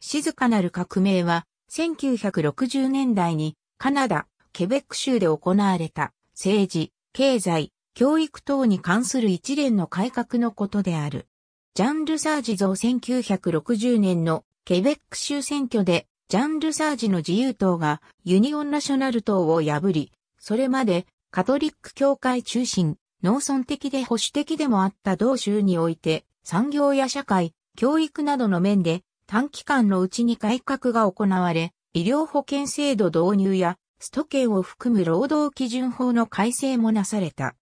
静かなる革命は、1960年代にカナダ、ケベック州で行われた政治、経済、教育等に関する一連の改革のことである。ジャン・ルサージ像1960年のケベック州選挙でジャン・ルサージの自由党がユニオン・ナショナル党を破り、それまでカトリック教会中心、農村的で保守的でもあった同州において、産業や社会、教育などの面で短期間のうちに改革が行われ、医療保険制度導入やスト権を含む労働基準法の改正もなされた。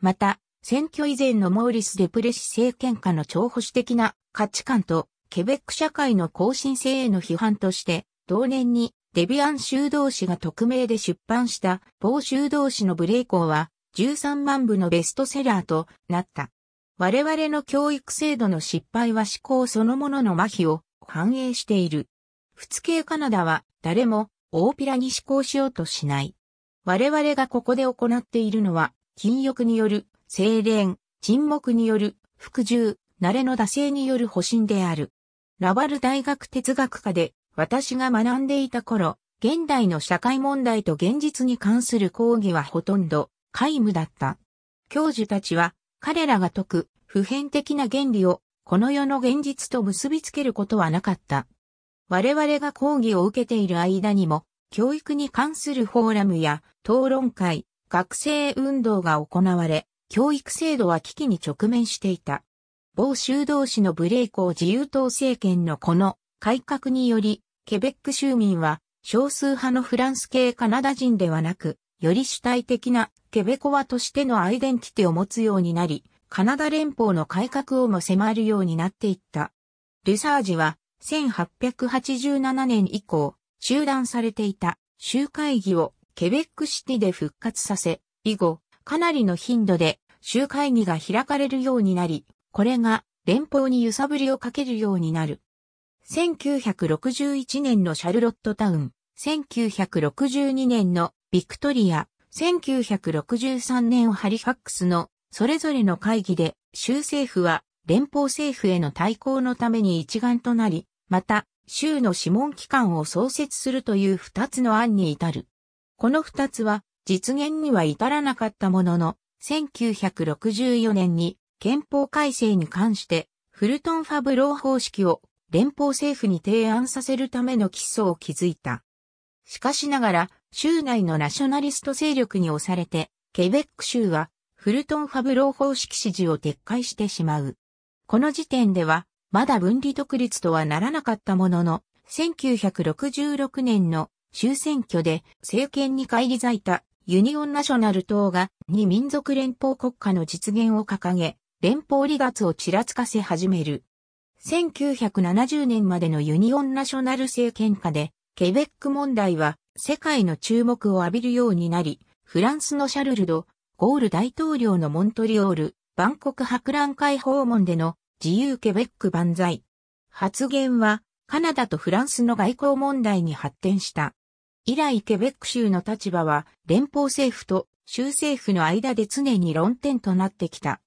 また、選挙以前のモーリス・デプレシ政権下の超保守的な価値観とケベック社会の更新性への批判として、同年にデビアン修道士が匿名で出版した某修道士のブレイコーは13万部のベストセラーとなった。我々の教育制度の失敗は思考そのものの麻痺を反映している。仏系カナダは誰も大ピラに思考しようとしない。我々がここで行っているのは、禁欲による、精錬、沈黙による、服従、慣れの惰性による保身である。ラバル大学哲学科で私が学んでいた頃、現代の社会問題と現実に関する講義はほとんど皆無だった。教授たちは彼らが説く普遍的な原理をこの世の現実と結びつけることはなかった。我々が講義を受けている間にも教育に関するフォーラムや討論会、学生運動が行われ、教育制度は危機に直面していた。某修道士のブレイコー自由党政権のこの改革により、ケベック州民は少数派のフランス系カナダ人ではなく、より主体的なケベコワとしてのアイデンティティを持つようになり、カナダ連邦の改革をも迫るようになっていった。ルサージは1887年以降、集団されていた州会議をケベックシティで復活させ、以後、かなりの頻度で州会議が開かれるようになり、これが連邦に揺さぶりをかけるようになる。1961年のシャルロットタウン、1962年のビクトリア、1963年ハリファックスのそれぞれの会議で州政府は連邦政府への対抗のために一丸となり、また州の諮問機関を創設するという二つの案に至る。この二つは実現には至らなかったものの、1964年に憲法改正に関してフルトン・ファブロー方式を連邦政府に提案させるための基礎を築いた。しかしながら、州内のナショナリスト勢力に押されて、ケベック州はフルトン・ファブロー方式指示を撤回してしまう。この時点では、まだ分離独立とはならなかったものの、1966年の州選挙で政権に返り咲いたユニオンナショナル党が二民族連邦国家の実現を掲げ、連邦離脱をちらつかせ始める。1970年までのユニオンナショナル政権下で、ケベック問題は世界の注目を浴びるようになり、フランスのシャルルド、ゴール大統領のモントリオール、バンコク博覧会訪問での自由ケベック万歳。発言はカナダとフランスの外交問題に発展した。以来ケベック州の立場は連邦政府と州政府の間で常に論点となってきた。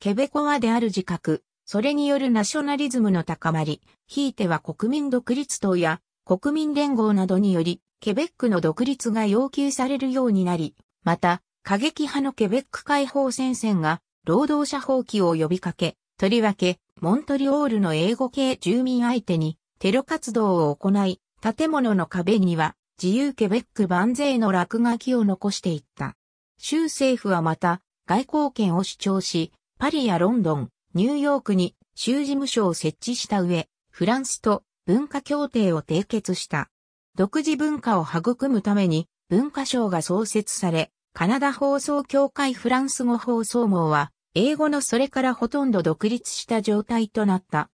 ケベコワである自覚、それによるナショナリズムの高まり、ひいては国民独立党や国民連合などにより、ケベックの独立が要求されるようになり、また、過激派のケベック解放戦線が労働者放棄を呼びかけ、とりわけ、モントリオールの英語系住民相手にテロ活動を行い、建物の壁には自由ケベック万税の落書きを残していった。州政府はまた外交権を主張し、パリやロンドン、ニューヨークに州事務所を設置した上、フランスと文化協定を締結した。独自文化を育むために文化省が創設され、カナダ放送協会フランス語放送網は、英語のそれからほとんど独立した状態となった。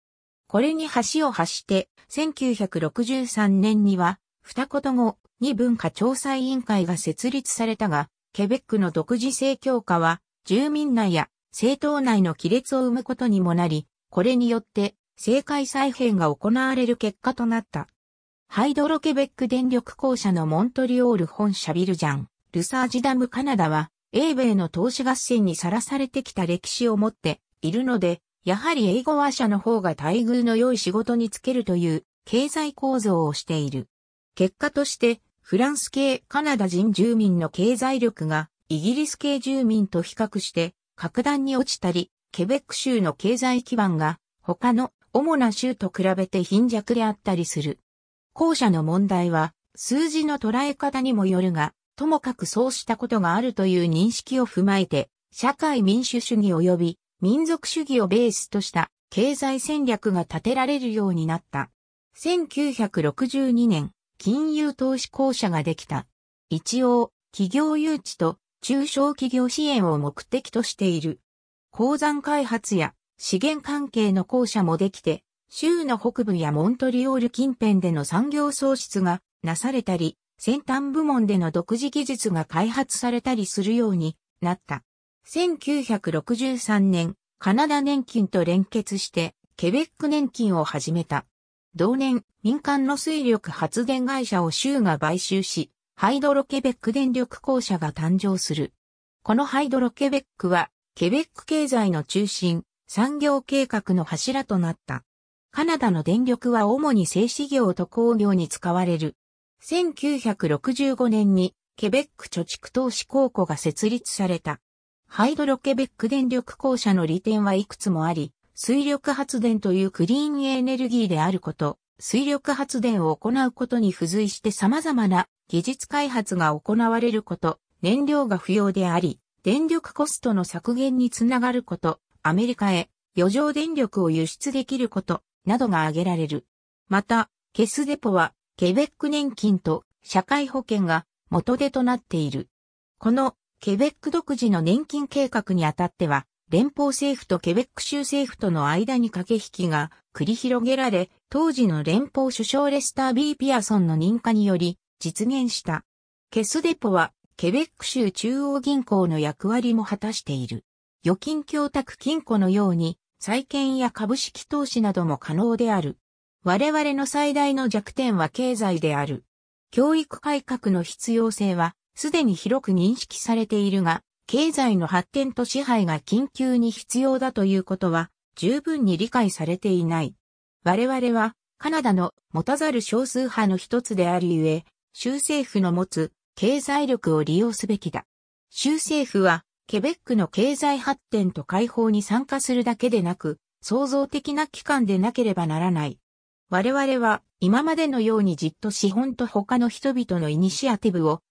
これに橋を発して、1963年には、二言語に文化調査委員会が設立されたが、ケベックの独自性強化は、住民内や政党内の亀裂を生むことにもなり、これによって政界再編が行われる結果となった。ハイドロケベック電力公社のモントリオール本社ビルジャン、ルサージダムカナダは、英米の投資合戦にさらされてきた歴史を持っているので、やはり英語話者の方が待遇の良い仕事に就けるという経済構造をしている。結果として、フランス系カナダ人住民の経済力がイギリス系住民と比較して格段に落ちたり、ケベック州の経済基盤が他の主な州と比べて貧弱であったりする。後者の問題は数字の捉え方にもよるが、ともかくそうしたことがあるという認識を踏まえて、社会民主主義及び民族主義をベースとした経済戦略が立てられるようになった。1962年、金融投資公社ができた。一応、企業誘致と中小企業支援を目的としている。鉱山開発や資源関係の公社もできて、州の北部やモントリオール近辺での産業創出がなされたり、先端部門での独自技術が開発されたりするようになった。1963年、カナダ年金と連結して、ケベック年金を始めた。同年、民間の水力発電会社を州が買収し、ハイドロケベック電力公社が誕生する。このハイドロケベックは、ケベック経済の中心、産業計画の柱となった。カナダの電力は主に製紙業と工業に使われる。1965年にケベック貯蓄投資公庫が設立された。ハイドロケベック電力公社の利点はいくつもあり、水力発電というクリーンエネルギーであること、水力発電を行うことに付随して様々な技術開発が行われること、燃料が不要であり、電力コストの削減につながること、アメリカへ余剰電力を輸出できること、などが挙げられる。また、ケスデポはケベック年金と社会保険が元手となっている。このケベック独自の年金計画にあたっては、連邦政府とケベック州政府との間に駆け引きが繰り広げられ、当時の連邦首相レスター・ビー・ピアソンの認可により実現した。ケスデポはケベック州中央銀行の役割も果たしている。預金供託金庫のように債券や株式投資なども可能である。我々の最大の弱点は経済である。教育改革の必要性は、すでに広く認識されているが、経済の発展と支配が緊急に必要だということは、十分に理解されていない。我々は、カナダの持たざる少数派の一つであるゆえ、州政府の持つ経済力を利用すべきだ。州政府は、ケベックの経済発展と解放に参加するだけでなく、創造的な機関でなければならない。我々は今までのようにじっと資本と他の人々のイニシアティブを、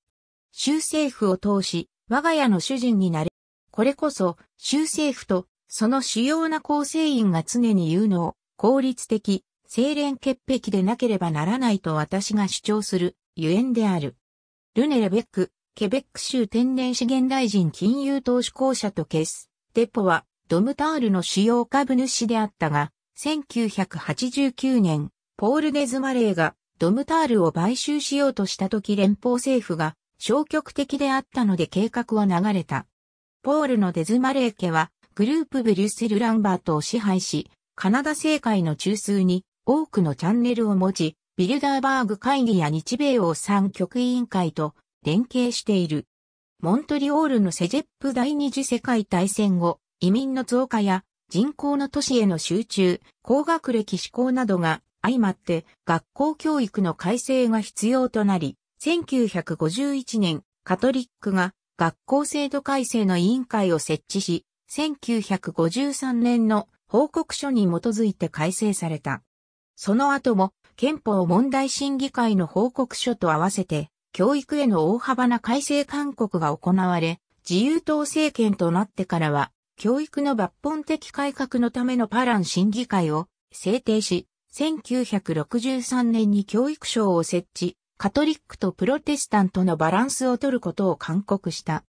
州政府を通し、我が家の主人になれ。これこそ、州政府とその主要な構成員が常に有能、効率的、清廉潔癖でなければならないと私が主張する、ゆえんである。ルネ・レベック、ケベック州天然資源大臣金融投資公社とケス、デポは、ドムタールの主要株主であったが、1989年、ポール・デズマレーがドムタールを買収しようとした時連邦政府が消極的であったので計画は流れた。ポールのデズマレー家はグループブリュッセル・ランバートを支配し、カナダ政界の中枢に多くのチャンネルを持ち、ビルダーバーグ会議や日米欧三局委員会と連携している。モントリオールのセジェップ第二次世界大戦後、移民の増加や人口の都市への集中、高学歴志向などが相まって学校教育の改正が必要となり、1951年、カトリックが学校制度改正の委員会を設置し、1953年の報告書に基づいて改正された。その後も憲法問題審議会の報告書と合わせて教育への大幅な改正勧告が行われ、自由党政権となってからは教育の抜本的改革のためのパラン審議会を制定し、1963年に教育省を設置、カトリックとプロテスタントのバランスを取ることを勧告した。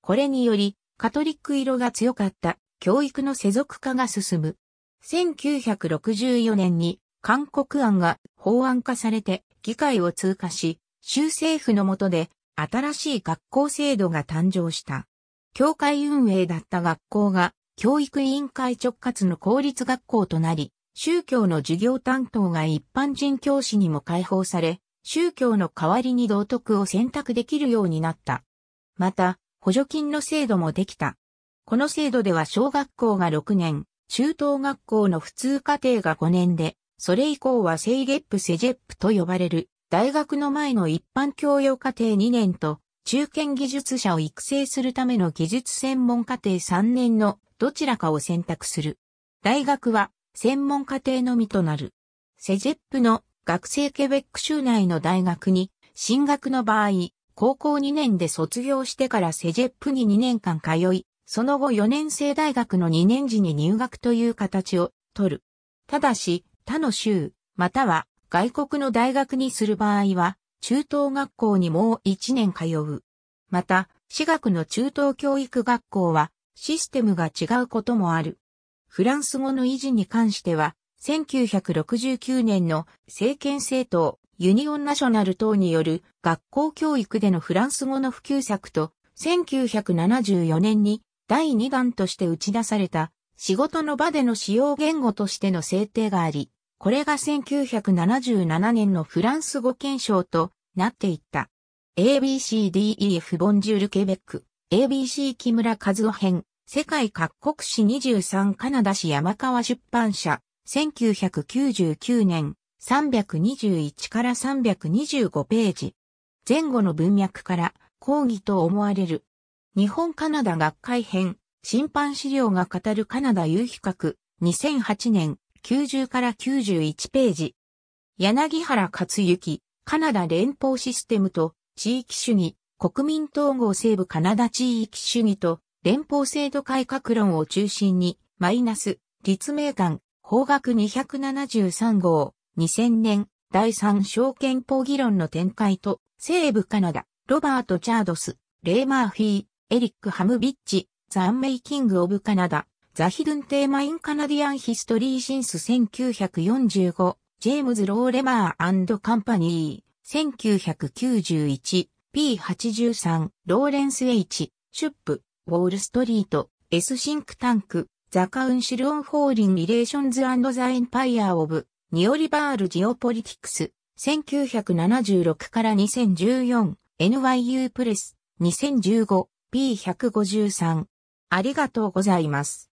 これにより、カトリック色が強かった教育の世俗化が進む。1964年に勧告案が法案化されて議会を通過し、州政府の下で新しい学校制度が誕生した。教会運営だった学校が教育委員会直轄の公立学校となり、宗教の授業担当が一般人教師にも開放され、宗教の代わりに道徳を選択できるようになった。また、補助金の制度もできた。この制度では小学校が6年、中等学校の普通課程が5年で、それ以降はセイゲップセジェップと呼ばれる大学の前の一般教養課程2年と中堅技術者を育成するための技術専門課程3年のどちらかを選択する。大学は専門課程のみとなる。セジェップの学生ケベック州内の大学に進学の場合、高校2年で卒業してからセジェップに2年間通い、その後4年生大学の2年時に入学という形を取る。ただし、他の州、または外国の大学にする場合は、中等学校にもう1年通う。また、私学の中等教育学校は、システムが違うこともある。フランス語の維持に関しては、1969年の政権政党、ユニオンナショナル等による学校教育でのフランス語の普及策と、1974年に第2弾として打ち出された仕事の場での使用言語としての制定があり、これが1977年のフランス語憲章となっていった。ABCDEF ボンジュールケベック、ABC 木村和夫編、世界各国史23カナダ市山川出版社、1999年、321から325ページ。前後の文脈から講義と思われる。日本カナダ学会編、審判資料が語るカナダ有比較、2008年、90から91ページ。柳原克幸、カナダ連邦システムと地域主義、国民統合西部カナダ地域主義と連邦制度改革論を中心に、マイナス、立命館、法学273号、2000年、第三小憲法議論の展開と、西部カナダ、ロバート・チャードス、レイ・マーフィー、エリック・ハムビッチ、ザ・アンメイキング・オブ・カナダ、ザ・ヒドゥン・テーマ・イン・カナディアン・ヒストリー・シンス1945、ジェームズ・ローレマーカンパニー。1991、P83、ローレンス H、シュップ、ウォールストリート、S シンクタンク、ザ・Council on Foreign Relations the Empire of Neoliberal Geopolitics、1976から2014、NYU Press、2015、P153。ありがとうございます。